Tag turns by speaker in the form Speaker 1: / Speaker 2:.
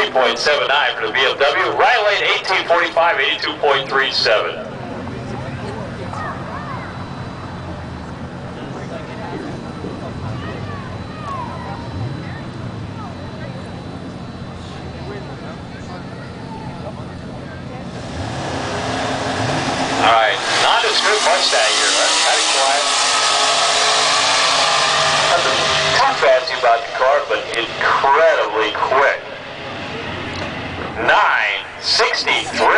Speaker 1: 83.79 for the BMW. Ryan Lane 1845, 82.37. All right, nondescript Mustang here. That's kind of quiet. Nothing fancy about the car, but incredibly quick. 963, 144